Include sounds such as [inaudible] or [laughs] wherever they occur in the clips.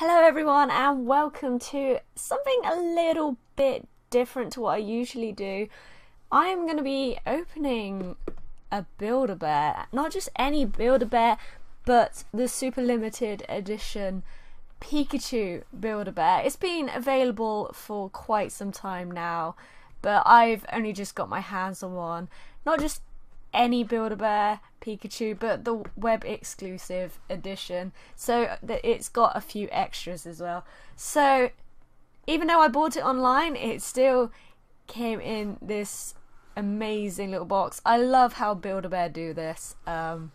Hello, everyone, and welcome to something a little bit different to what I usually do. I am going to be opening a Build a Bear, not just any Build a Bear, but the super limited edition Pikachu Build a Bear. It's been available for quite some time now, but I've only just got my hands on one. Not just any Build a Bear Pikachu, but the web exclusive edition. So that it's got a few extras as well. So even though I bought it online, it still came in this amazing little box. I love how Build a Bear do this. Um,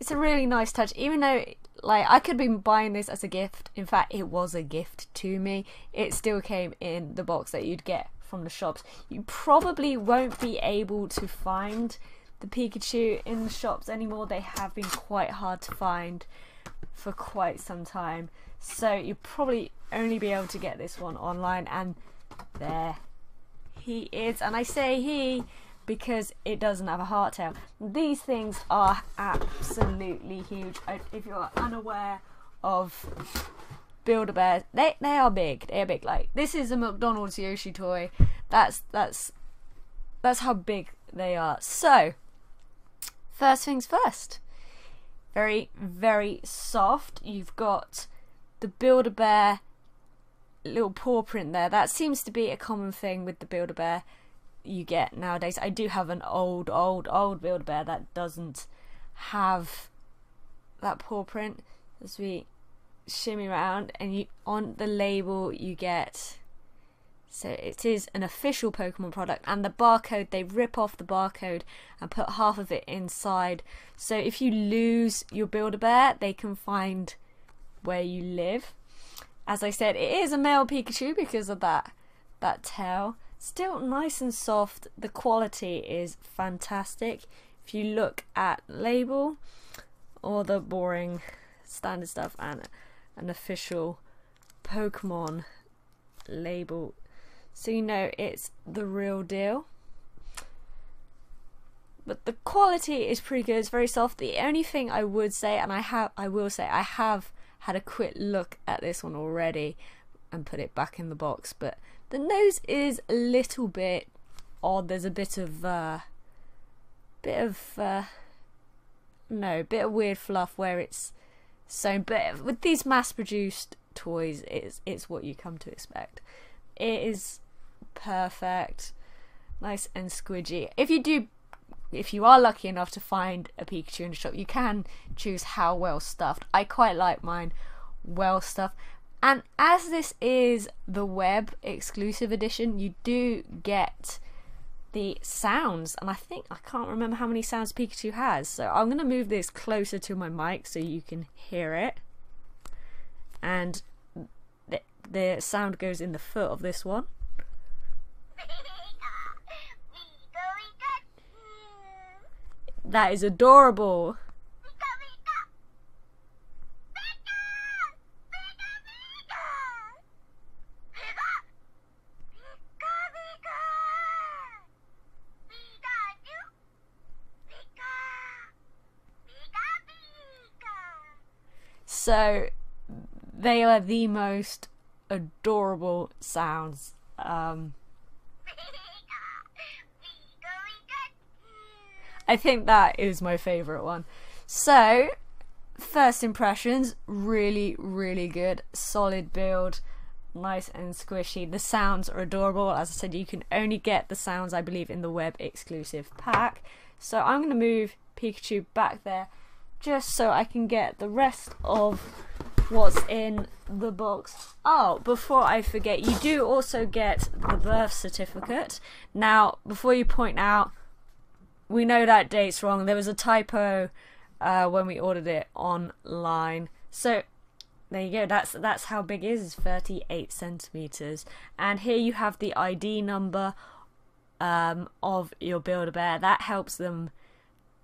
it's a really nice touch, even though like I could be buying this as a gift. In fact, it was a gift to me. It still came in the box that you'd get from the shops. You probably won't be able to find the Pikachu in the shops anymore. They have been quite hard to find for quite some time. So you'll probably only be able to get this one online and there he is. And I say he because it doesn't have a heart tail. These things are absolutely huge. Uh, if you're unaware of Build a Bear, they they are big. They are big. Like this is a McDonald's Yoshi toy. That's that's that's how big they are. So first things first. Very very soft. You've got the Build a Bear little paw print there. That seems to be a common thing with the Build a Bear you get nowadays. I do have an old, old, old Build a Bear that doesn't have that paw print. As we shimmy around, and you on the label you get. So it is an official Pokemon product, and the barcode they rip off the barcode and put half of it inside. So if you lose your Build a Bear, they can find where you live. As I said, it is a male Pikachu because of that that tail. Still nice and soft. The quality is fantastic. If you look at label or the boring standard stuff and an official Pokemon label, so you know it's the real deal. But the quality is pretty good. It's very soft. The only thing I would say, and I have, I will say, I have had a quick look at this one already and put it back in the box, but the nose is a little bit odd. There's a bit of uh, bit of uh, no, bit of weird fluff where it's sewn. But with these mass-produced toys, it's it's what you come to expect. It is perfect, nice and squidgy. If you do, if you are lucky enough to find a Pikachu in the shop, you can choose how well stuffed. I quite like mine well stuffed. And as this is the web exclusive edition, you do get the sounds. And I think, I can't remember how many sounds Pikachu has. So I'm going to move this closer to my mic so you can hear it. And the, the sound goes in the foot of this one. [laughs] That is adorable. So they are the most adorable sounds. Um, I think that is my favourite one. So, first impressions really, really good. Solid build, nice and squishy. The sounds are adorable. As I said, you can only get the sounds, I believe, in the web exclusive pack. So, I'm going to move Pikachu back there just so I can get the rest of what's in the box. Oh, before I forget, you do also get the birth certificate. Now, before you point out, we know that date's wrong. There was a typo uh, when we ordered it online. So there you go. That's that's how big it is. 38 centimeters. And here you have the ID number um, of your Build a Bear. That helps them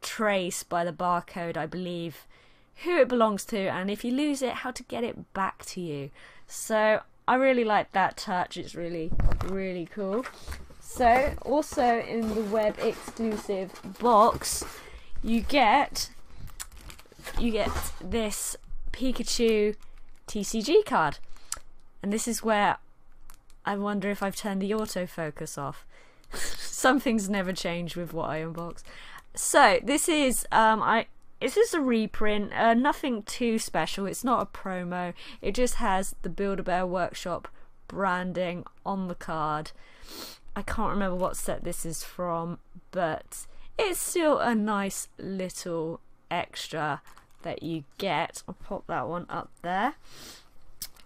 trace by the barcode, I believe, who it belongs to, and if you lose it, how to get it back to you. So I really like that touch. It's really, really cool. So also in the web exclusive box, you get you get this Pikachu TCG card. And this is where I wonder if I've turned the autofocus off. [laughs] Some things never change with what I unbox. So this is um I this is a reprint, uh, nothing too special. It's not a promo. It just has the Build-A-Bear Workshop branding on the card. I can't remember what set this is from, but it's still a nice little extra that you get. I'll pop that one up there.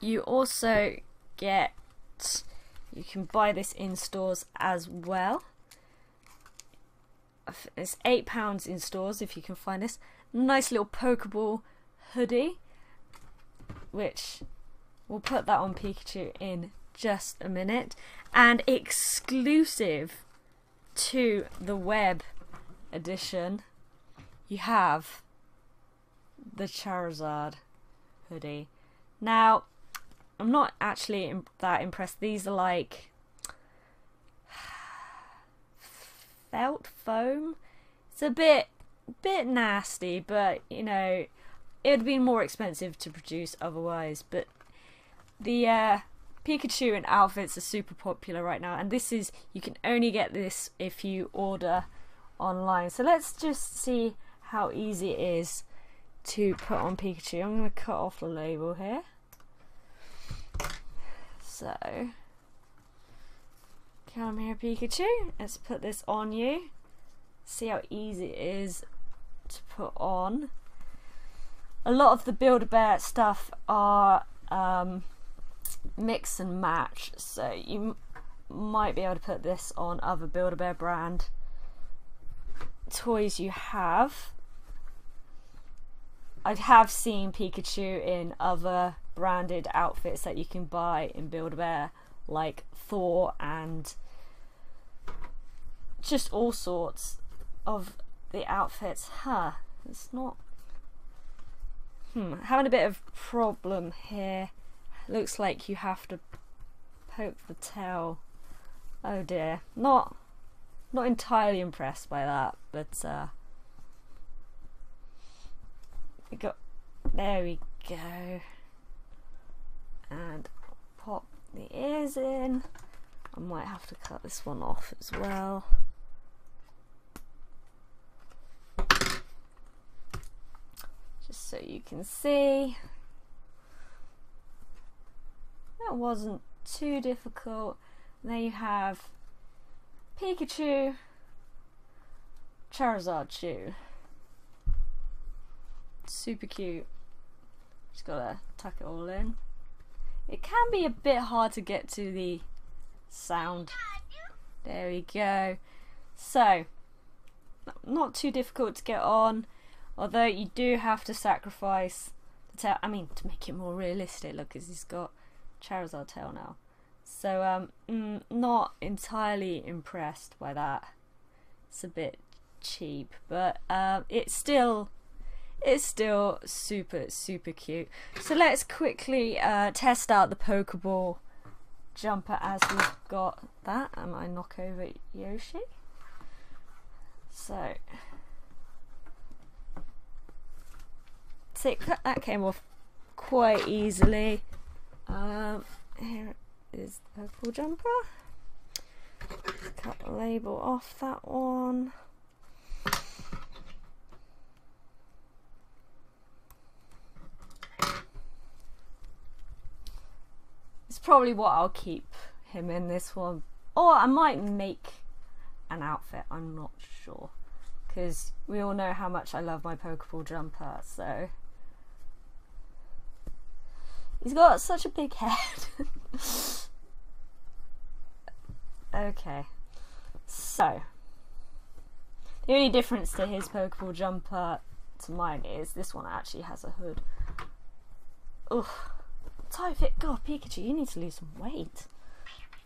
You also get, you can buy this in stores as well. It's £8 in stores if you can find this. Nice little Pokeball hoodie, which we'll put that on Pikachu in just a minute. And exclusive to the web edition, you have the Charizard hoodie. Now, I'm not actually that impressed. These are like felt foam. It's a bit bit nasty, but you know, it would be more expensive to produce otherwise. But the uh, Pikachu and outfits are super popular right now, and this is you can only get this if you order online. So let's just see how easy it is to put on Pikachu. I'm going to cut off the label here. So, come here Pikachu, let's put this on you. See how easy it is to put on. A lot of the Build-A-Bear stuff are um, mix and match, so you might be able to put this on other Build-A-Bear brand toys you have. I have seen Pikachu in other branded outfits that you can buy in Build-A-Bear, like Thor and just all sorts of the outfits. Huh, it's not. Hmm, having a bit of problem here. Looks like you have to poke the tail. Oh dear, not not entirely impressed by that, but uh, we got there we go, and pop the ears in. I might have to cut this one off as well. Just so you can see. That wasn't too difficult. There you have Pikachu, Charizard Chew. Super cute. Just gotta tuck it all in. It can be a bit hard to get to the sound. There we go. So, not too difficult to get on, although you do have to sacrifice the tail. I mean, to make it more realistic, look, because he's got Charizard tail now. So, um, mm, not entirely impressed by that. It's a bit cheap, but um, it's still it's still super super cute. So let's quickly uh, test out the Pokeball jumper as we've got that. And I knock over Yoshi. So, see, that came off quite easily. Um, here is the purple jumper. Cut the label off that one. Probably what I'll keep him in this one. Or I might make an outfit, I'm not sure. Because we all know how much I love my Pokeball jumper, so. He's got such a big head. [laughs] Okay, so the only difference to his Pokeball jumper to mine is this one actually has a hood. Ugh, tight fit. God, Pikachu, you need to lose some weight.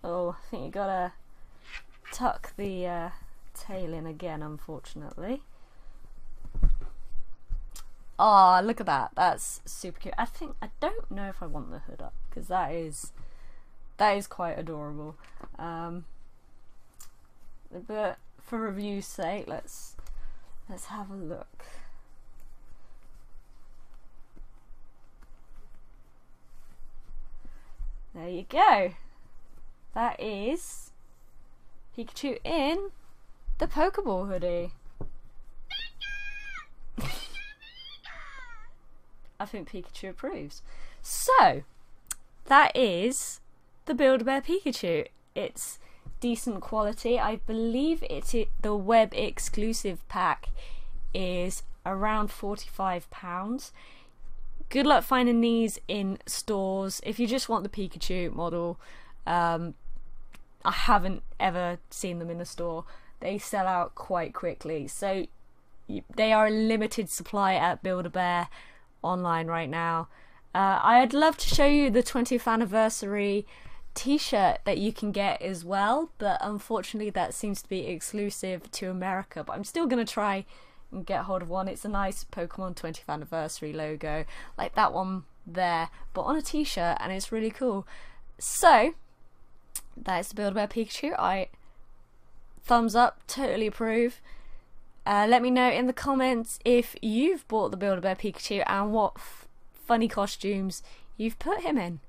Oh, I think you gotta tuck the uh, tail in again, unfortunately. Ah, oh, look at that. That's super cute. I think I don't know if I want the hood up because that is that is quite adorable. Um, but for review's sake, let's let's have a look. There you go. That is Pikachu in the Pokeball hoodie. I think Pikachu approves. So, that is the Build Bear Pikachu. It's decent quality. I believe it's it, the web exclusive pack is around £45. Good luck finding these in stores. If you just want the Pikachu model, um, I haven't ever seen them in the store. They sell out quite quickly. So they are a limited supply at Build a Bear online right now. Uh, I'd love to show you the 20th anniversary t-shirt that you can get as well, but unfortunately that seems to be exclusive to America. But I'm still gonna try get hold of one. It's a nice Pokemon 20th anniversary logo, like that one there, but on a t-shirt, and it's really cool. So that is the Build-A-Bear Pikachu. I thumbs up, totally approve. Uh, let me know in the comments if you've bought the Build-A-Bear Pikachu and what funny costumes you've put him in.